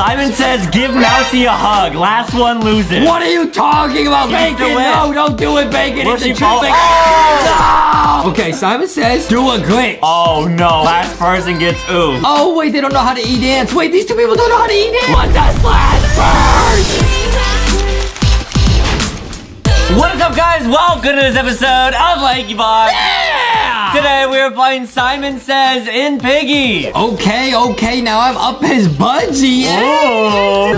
Simon says, give Mousy a hug. Last one loses. What are you talking about, You used Bacon? No, don't do it, Bacon. Will it's she a trick. Bacon. Oh! No! Okay, Simon says, do a glitch. Oh no, last person gets ooh. Oh, wait, they don't know how to e-dance. Wait, these two people don't know how to e-dance. What does last first? What is up, guys? Welcome to this episode of LankyBox. Yeah! Today we are playing Simon Says in Piggy. Okay, okay, now I'm up his budgie. Oh.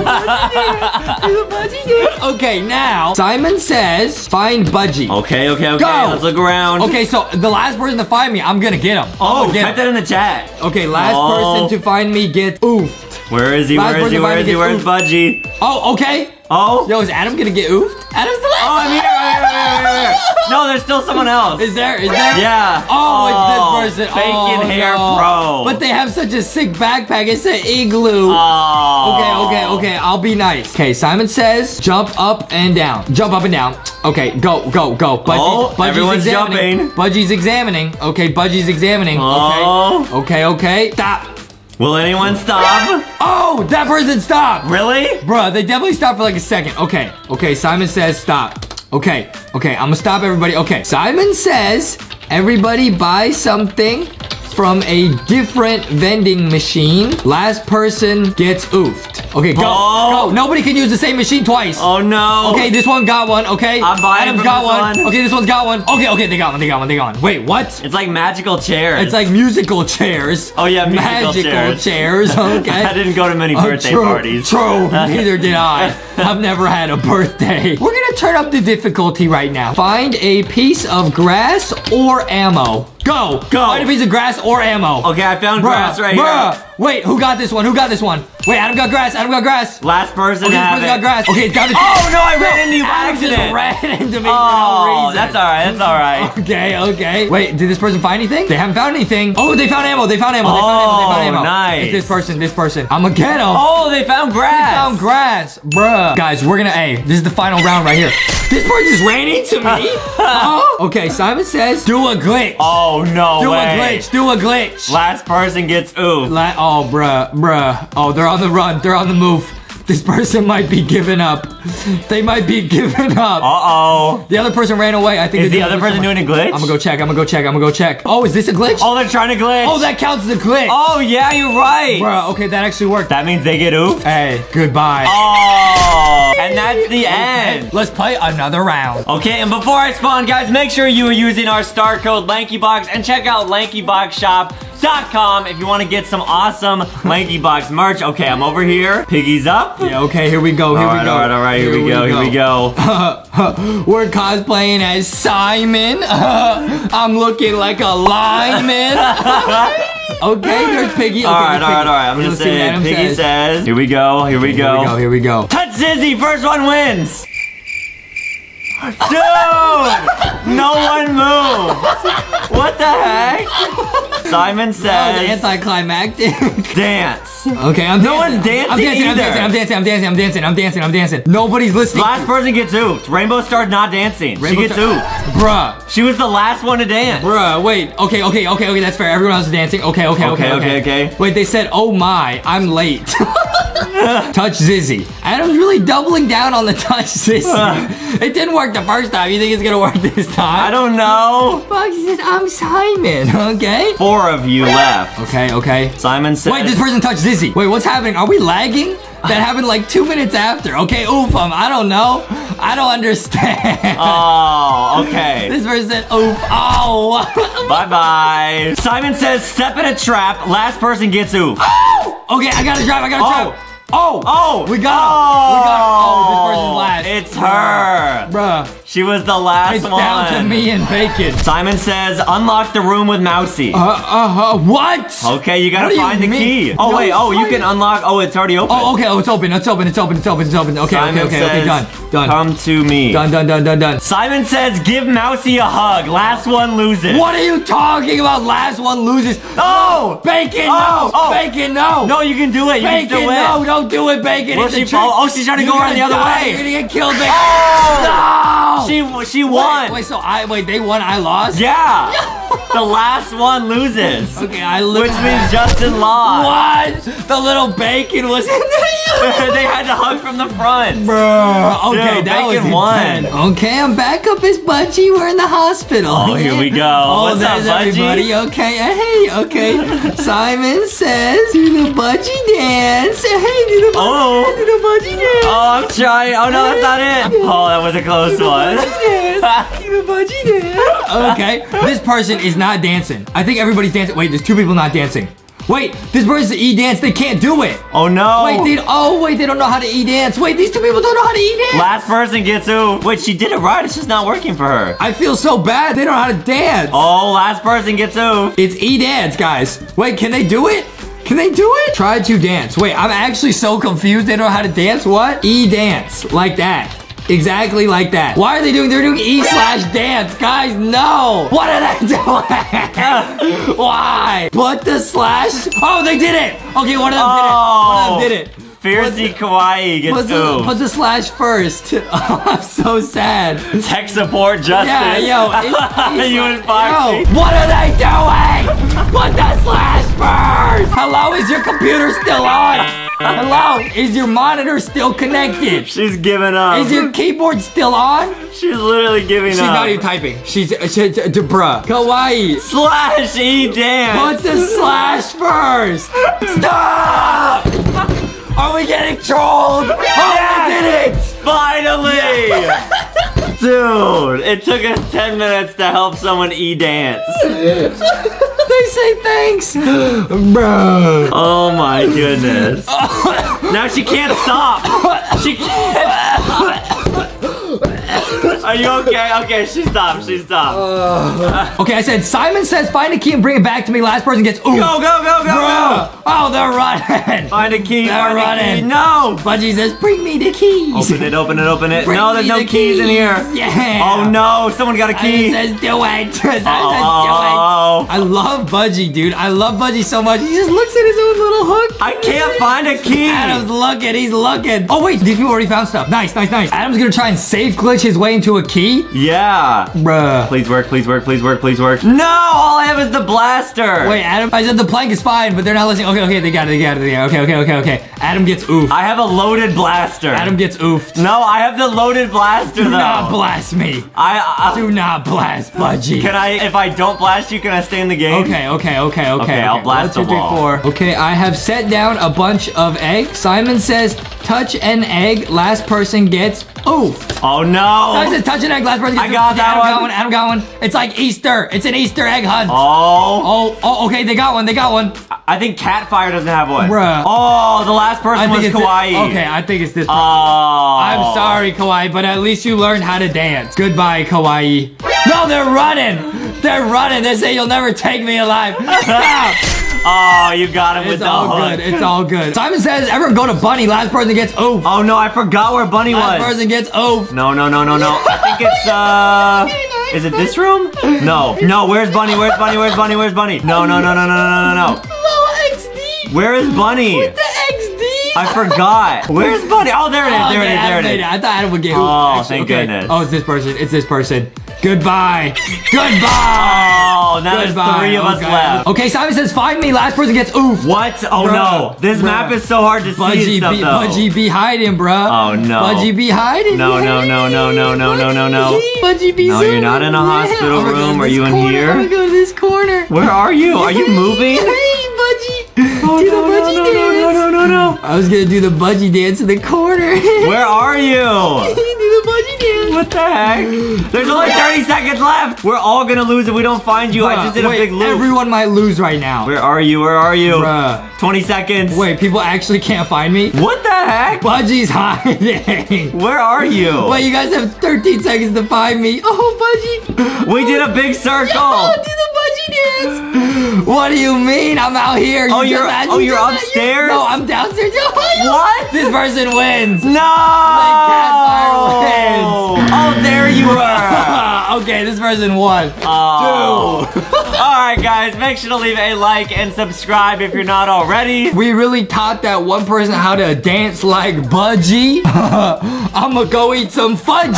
okay, now Simon says, find budgie. okay, okay, okay. Go. Let's look around. Okay, so the last person to find me, I'm gonna get him. Oh, gonna get type him. that in the chat. Okay, last Oh. person to find me gets oofed. Where is he? Where is he? Where is he? Where's Budgie? Oh, okay. Oh. Yo, is Adam gonna get oofed? Adam's the last Oh, I'm here, I'm here, I'm here, I'm here. No, there's still someone else. Is there? Is there? Yeah. Oh, it's this oh, person. Bacon oh, hair no. pro. But they have such a sick backpack. It's an igloo. Oh. Okay, okay, okay. I'll be nice. Okay, Simon says jump up and down. Jump up and down. Okay, go, go, go. Budgie, Oh, Budgie's everyone's examining. jumping. Budgie's examining. Okay, Budgie's examining. Oh. Okay, okay, okay. Stop. Will anyone stop? Oh, that person stopped. Really? Bruh, they definitely stopped for like a second. Okay, okay, Simon says stop. Okay, okay, I'm gonna stop everybody. Okay, Simon says everybody buy something from a different vending machine. Last person gets oofed. Okay, go, Oh. go. Nobody can use the same machine twice. Oh no. Okay, this one got one, okay? I'm buying Adam's got one. one. Okay, this one's got one. Okay, okay, they got one, they got one, they got one. Wait, what? It's like magical chairs. It's like musical chairs. Oh, yeah, musical Magical chairs. chairs, okay? I didn't go to many Oh, birthday true, parties. True. Neither did I. I've never had a birthday. We're gonna turn up the difficulty right now. Find a piece of grass or ammo. Go. Go. Find a piece of grass or ammo. Okay, I found Bruh, grass right bruh. here. Wait, who got this one? Who got this one? Wait, Adam got grass. Adam got grass. Last person Okay, to this have person it. got grass. Okay, it's got to Oh no, I ran into you by Adam just accident. ran into me oh, for no oh, reason. that's all right. That's all right. Okay, okay. Wait, did this person find anything? They haven't found anything. Oh, they found ammo. They found ammo. They found ammo. They found Oh, ammo. nice. It's this person. This person. I'm gonna get him. Oh, they found grass. They found grass, bruh. Guys, we're gonna. Hey, this is the final round right here. This person just ran into me. Huh? Okay, Simon says, do a glitch. Oh no do way. a glitch. Do a glitch. Last person gets ooh. La- oh, bruh, bruh. Oh, they're on the run. They're on the move. This person might be giving up. They might be giving up. Uh oh. The other person ran away. I think Is the other person doing a glitch? I'm gonna go check. I'm gonna go check. I'm gonna go check. Oh, is this a glitch? Oh, they're trying to glitch. Oh, that counts as a glitch. Oh yeah, you're right. Bruh, okay, that actually worked. That means they get oof. Hey, goodbye. Oh, and that's the end. Let's play another round. Okay, and before I spawn, guys, make sure you are using our star code LankyBox and check out LankyBoxShop.com if you want to get some awesome LankyBox merch. Okay, I'm over here. Piggy's up. Yeah, okay, here we go. Here All we right, go. all right, all right. Here, we go. Here we go. We're cosplaying as Simon. I'm looking like a lineman. okay, there's Piggy. Okay, all right, there's all right, Piggy. all right. I'm Let's just see what saying. Piggy says. says. Here we go. Here we Here we go. go. Here we go. Touch Zizzy. First one wins. Dude! No one moved. What the heck? Simon Oh, the says anticlimactic. dance. okay, I'm No dancing. one's dancing I'm dancing, I'm either. dancing, I'm dancing, I'm dancing, I'm dancing, I'm dancing, I'm dancing. Nobody's listening. Last person gets oofed. Rainbow Star's not dancing. Rainbow she gets Star- oofed. Bruh. She was the last one to dance. Bruh, wait. Okay, okay, okay, okay, that's fair. Everyone else is dancing. Okay, okay, okay, Okay, okay, okay. Wait, they said, oh my, I'm late. touch Zizzy. Adam's really doubling down on the touch Zizzy. it didn't work the first time. You think it's gonna work this time? I don't know. Fox says, I'm Simon, okay? Four of you left. Okay, okay. Simon says. Wait, this person touched Zizzy. Wait, what's happening? Are we lagging? That happened like two minutes after. Okay, oof, um, I don't know. I don't understand. Oh, okay. this person said, oof, oh. bye bye. Simon says, step in a trap. Last person gets oof. okay, I gotta drive, I gotta Oh. drive. Oh, Oh, we got him. We got him. Oh, this person's last. It's her. Bruh, She was the last it's one. down to me and Bacon. Simon says, unlock the room with Mousy. Uh, uh, uh, what? okay, you gotta you find the mean? key. Oh, No, wait. Oh, you can unlock. Oh, it's already open. Oh, okay, oh, it's open, it's open, it's open, it's open, it's open. Okay, Simon okay, okay, okay, done, done. Come to me. Done, done, done, done, done. Simon says, give Mousy a hug. Last one loses. What are you talking about? Last one loses. Oh! Bacon, Oh, no! oh. Bacon, no! No, you can do it. You can Bacon, still win. no! Don't do it, Bacon! She fall? Oh, she's trying to You're go around the other die. way. You're gonna get killed, Bacon. Oh! No! She she Wait, won. Wait, so I wait. They won. I lost. Yeah. The last one loses. Okay, I lose. Which means Justin lost. What? The little bacon was in there. they had to hug from the front. Bro. Okay, Dude, that was bacon won. intense. Okay, I'm back up as Budgie. We're in the hospital. Oh, here we go. Oh, What's up, there's Budgie? everybody. Okay, uh, hey, okay. Simon says, do the Budgie dance. Hey, do the Budgie, Oh. do the Budgie dance. Oh, I'm trying. Oh, no, that's not it. Oh, that was a close one. Do the Budgie dance. Okay, this person is not dancing. I think everybody's dancing. Wait, there's two people not dancing. Wait, this person's e-dance. They can't do it. Oh, no. Wait, they, oh, wait, they don't know how to e-dance. Wait, these two people don't know how to e-dance. Last person gets ooh. Wait, she did it right. It's just not working for her. I feel so bad. They don't know how to dance. Oh, last person gets ooh. It's e-dance, guys. Wait, can they do it? Can they do it? Try to dance. Wait, I'm actually so confused. They don't know how to dance. What? E-dance. Like that. Exactly like that. Why are they doing? They're doing E slash dance. Guys, no. What are they doing? Why? Put the slash. Oh, they did it. Okay, one of them did it. One of them did it. Fiercey Kawaii gets Put the, put the slash first. Oh, I'm so sad. Tech support, Justin. Yeah, yo. it- you and Foxy. Yo, what are they doing? Put the slash first. Hello, is your computer still on? Hello, is your monitor still connected? She's giving up. Is your keyboard still on? She's literally giving She's up. She's not even typing. She's, uh, she, d- d- bruh. Kawaii. Slash E dance. What's the slash first. Stop! Are we getting trolled? Oh, we did it! Finally! Dude, it took us 10 minutes to help someone E dance. They say thanks. Bro. Oh my goodness. now she can't stop. She can't. Are you okay? Okay, she stopped. She stopped. Okay, I said Simon says find a key and bring it back to me. Last person gets ooh. Go, go, go, go, go. Oh, they're running. Find a key. They're find a running. key. No. Budgie says, bring me the keys. Open it, open it, open it. Bring no, there's no the keys in here. Yeah. Oh no, someone got a key. says, do it. Simon says, do it. Oh, I love Budgie, dude. I love Budgie so much. He just looks at his own little hook. I can't find a key. Adam's looking. He's looking. Oh, wait. These people already found stuff. Nice, nice, nice. Adam's gonna try and safe glitch his way into a key. Yeah. Bruh. Please work, please work, please work, please work. No, all I have is the blaster. Wait, Adam. I said the plank is fine, but they're not listening. Okay, okay, they got it. They got it. They got it. Okay, okay, okay, okay. Adam gets oof. I have a loaded blaster. Adam gets oofed. No, I have the loaded blaster Do though. not blast me. I, I Do not blast Budgie. can I if I don't blast you, can I stay in the game? Okay, okay, okay, okay. Okay, I'll blast One, two, the three, wall. four. Okay, I have set down a bunch of eggs. Simon says, touch an egg. Last person gets oof. Oh no. says, touch an egg. Last person gets I got oof. that Adam got one. one. Adam got one. It's like Easter. It's an Easter egg hunt. Oh, Oh, oh, okay, they got one. They got one. I think Catfire doesn't have one. Bruh. Oh, the last person was Kawaii. Okay, I think it's this. Oh. I'm sorry, Kawaii, but at least you learned how to dance. Goodbye, Kawaii. No, they're running. They're running. They say you'll never take me alive. Stop. Oh, you got him with It's the all hook. good. It's all good. Simon says, everyone go to Bunny. Last person gets oof. Oh no, I forgot where Bunny Last was. Last person gets oof. No, no, no, no, no. I think it's uh Is it this room? No. No, where's Bunny? Where's Bunny? Where's Bunny? Where's Bunny? No, no, no, no, no, no, no, no. Low XD. Where is Bunny? The XD. I forgot. Where's Bunny? Oh, there it is. There it is. There it is. I thought Adam would get Oh, oof. thank goodness. Oh, it's this person. It's this person. Goodbye. Goodbye. Oh, now there's three of us Okay. left. Okay, Simon says, find me. Last person gets oof. What? Oh Bruh. no. This Bruh. map is so hard to see Budgie and stuff be, though. Budgie be hiding, bruh. Oh, no. Budgie be hiding. No, no, no, no, no, no, no, no, no. Budgie be No, you're not in a hospital go room. to Are you in corner. here? Go to this corner. Where are you? Are you moving? Hey, Budgie. Oh, do the no, no, Budgie no, no, dance. no, no, no, no. I was gonna do the Budgie dance in the corner. Where are you? The dance. What the heck? There's only 30 seconds left. We're all gonna lose if we don't find you. I just did a big loop. Everyone might lose right now. Where are you? Where are you? Bruh. 20 seconds. Wait, people actually can't find me? What the heck? Budgie's hiding. Where are you? Wait, you guys have 13 seconds to find me. Oh, Budgie. We did a big circle. Oh, do the Budgie dance. What do you mean? I'm out here. Oh, you Oh, you're- oh, you you're upstairs? No, I'm downstairs. What? This person wins. No! Wins. Oh, there you were. okay, this person won. Oh. All right, guys, make sure to leave a like and subscribe if you're not already. We really taught that one person how to dance like Budgie. I'ma go eat some fudgy.